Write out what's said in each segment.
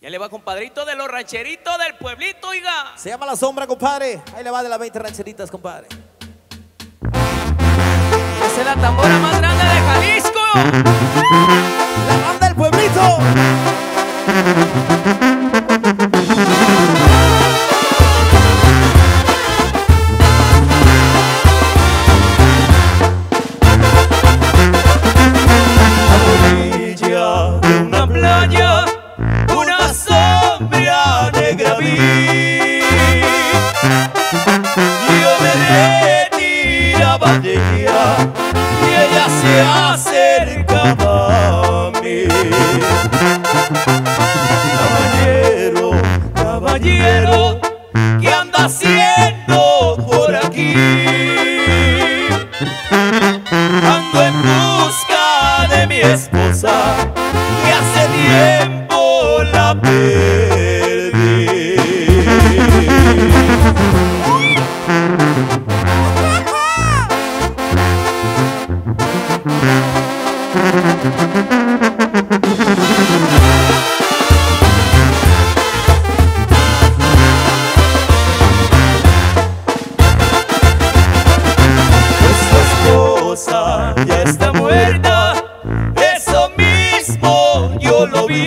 Ya le va compadrito de los rancheritos del pueblito, oiga. Se llama La Sombra, compadre. Ahí le va de las 20 rancheritas, compadre. Esa es la tambora más grande de Jalisco. La banda del pueblito. orilla de una playa, se acercaba a mí. Caballero, caballero, ¿qué anda haciendo por aquí? Ando en busca de mi esposa que hace tiempo la perdí. Eso mismo yo lo vi.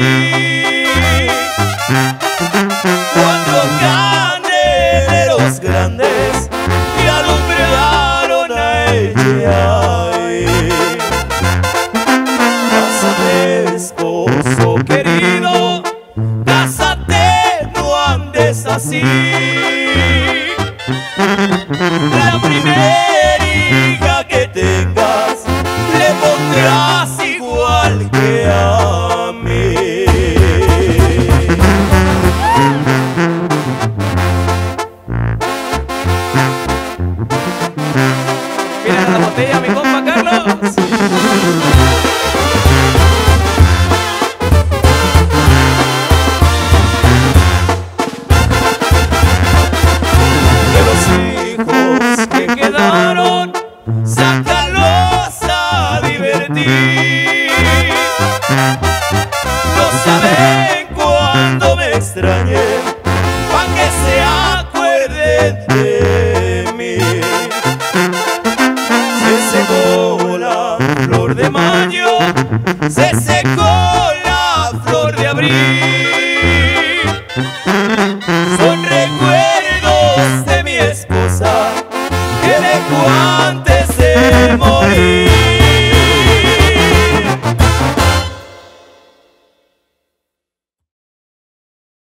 Cuando candeleros grandes me alumbraron a ella. Cásate, esposo querido, cásate, no andes así. La primera No sabe cuándo me extrañé, pa' que se acuerden de mí. Se secó la flor de mayo, se secó la flor de abril. Son recuerdos de mi esposa que dejó antes.